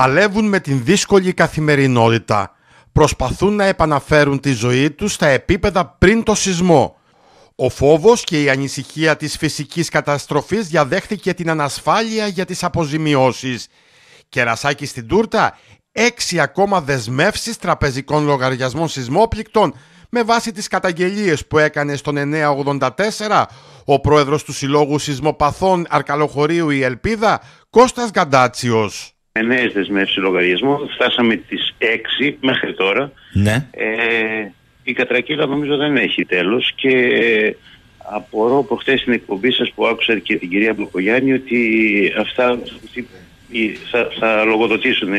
παλεύουν με την δύσκολη καθημερινότητα. Προσπαθούν να επαναφέρουν τη ζωή τους στα επίπεδα πριν το σεισμό. Ο φόβος και η ανησυχία της φυσικής καταστροφής διαδέχθηκε την ανασφάλεια για τις αποζημιώσεις. Κερασάκι στην τούρτα, έξι ακόμα δεσμεύσεις τραπεζικών λογαριασμών σεισμόπληκτων με βάση τις καταγγελίες που έκανε στον 984 ο πρόεδρος του Συλλόγου Σεισμοπαθών Αρκαλοχωρίου η Ελπίδα, Κώστας Γκαντάτσιος. Νέες δεσμεύσεις λογαριασμών, φτάσαμε τις 6 μέχρι τώρα. Ναι. Ε, η κατρακύλα νομίζω δεν έχει τέλος και απορώ προχθές στην εκπομπή σας που άκουσα και την κυρία Μπλοκογιάννη ότι αυτά θα, θα λογοδοτήσουν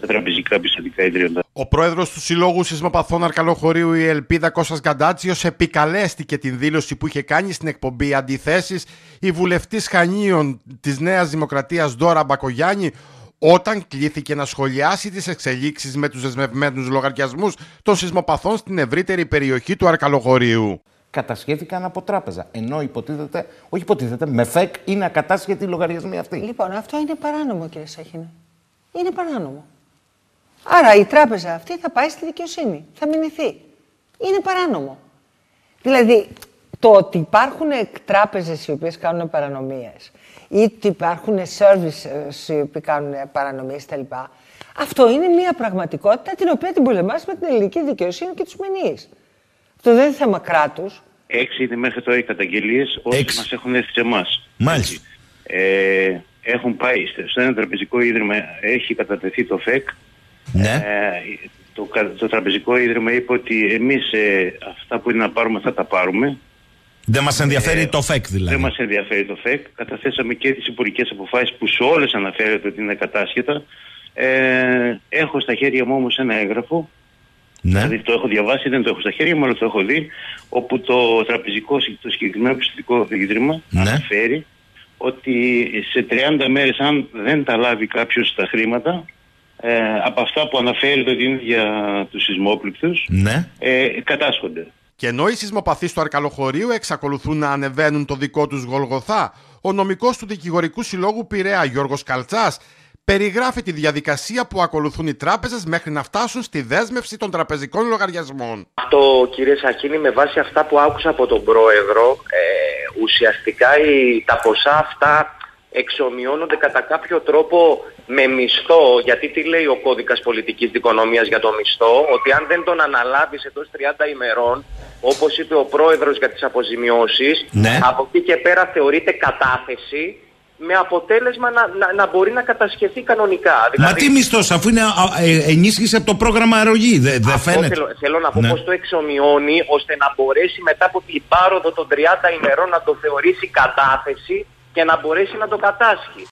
τα τραπεζικά πιστοτικά ιδρύματα. Ο πρόεδρος του Συλλόγου Σεισμοπαθών Αρκαλοχωρίου, η Ελπίδα Κώστας Γκαντάτσιος, επικαλέστηκε την δήλωση που είχε κάνει στην εκπομπή Αντιθέσεις η βουλευτής Χανίων της Νέας Δημοκρατίας Δώρα Μπακογιάννη, όταν κλήθηκε να σχολιάσει τις εξελίξεις με τους δεσμευμένους λογαριασμούς των σεισμοπαθών στην ευρύτερη περιοχή του Αρκαλοχωρίου. Κατασχέθηκαν από τράπεζα. Ενώ υποτίθεται, όχι υποτίθεται, με ΦΕΚ είναι ακατάσχετη λογαριασμοί αυτοί. Λοιπόν, αυτό είναι παράνομο, κύριε Σαχίνε. Είναι παράνομο. Άρα η τράπεζα αυτή θα πάει στη δικαιοσύνη. Θα μηνυθεί. Είναι παράνομο. Δηλαδή, το ότι υπάρχουν τράπεζες οι οποίες κάνουν παρανομίες ή ότι υπάρχουν services οι οποίοι κάνουν παρανομίες κτλ. Αυτό είναι μια πραγματικότητα την οποία την πολεμάς με την ελληνική δικαιοσύνη και τους μηνύει. Αυτό δεν είναι θέμα κράτους. Έξι είναι μέχρι τώρα οι καταγγελίες όσε μας έχουν έρθει σε εμάς. Μάλιστα. Ε, έχουν πάει στο ένα τραπεζικό ίδρυμα, έχει κατατεθεί το ΦΕΚ. Ναι. Ε, το, το τραπεζικό ίδρυμα είπε ότι εμείς ε, αυτά που είναι να πάρουμε θα τα πάρουμε. Δεν μας ενδιαφέρει το ΦΕΚ δηλαδή. Δεν μας ενδιαφέρει το ΦΕΚ. Καταθέσαμε και τις υπουργικές αποφάσεις που σε όλες αναφέρεται ότι είναι κατάσχετα. Ε, έχω στα χέρια μου όμως ένα έγγραφο. Ναι. Δηλαδή το έχω διαβάσει, δεν το έχω στα χέρια μου, αλλά το έχω δει. Όπου το τραπεζικό, το συγκεκριμένο πιστοτικό ίδρυμα Ναι. αναφέρει ότι σε 30 μέρες, αν δεν τα λάβει κάποιος τα χρήματα, ε, από αυτά που αναφέρει ότι είναι για τους σεισμόπληκτους, Ναι. ε, κατάσχονται. Και ενώ οι σεισμοπαθείς του Αρκαλοχωρίου εξακολουθούν να ανεβαίνουν το δικό τους γολγοθά, ο νομικός του Δικηγορικού Συλλόγου Πειραιά Γιώργος Καλτσάς περιγράφει τη διαδικασία που ακολουθούν οι τράπεζες μέχρι να φτάσουν στη δέσμευση των τραπεζικών λογαριασμών. Αυτό κύριε Σακίνη με βάση αυτά που άκουσα από τον πρόεδρο ε, ουσιαστικά οι, τα ποσά αυτά εξομοιώνονται κατά κάποιο τρόπο με μισθό γιατί τι λέει ο κώδικας πολιτικής δικονομίας για το μισθό ότι αν δεν τον αναλάβεις εντός 30 ημερών όπως είπε ο πρόεδρος για τις αποζημιώσεις Ναι. από εκεί και πέρα θεωρείται κατάθεση με αποτέλεσμα να, να, να μπορεί να κατασχεθεί κανονικά. Μα τι μισθός, αφού είναι α, ε, ενίσχυση από το πρόγραμμα αρρωγή, δεν δεν Αυτό φαίνεται. θέλω, θέλω να πω Ναι. πως το εξομοιώνει ώστε να μπορέσει μετά από την πάροδο των 30 ημερών να το θεωρήσει κατάθεση και να μπορέσει να το κατάσχει.